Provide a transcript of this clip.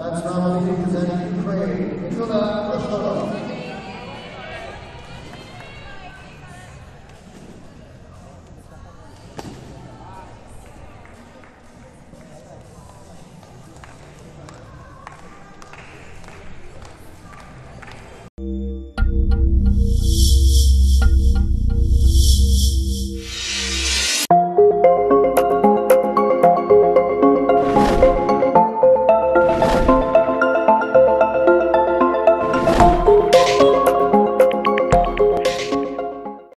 فأتبعه به الزني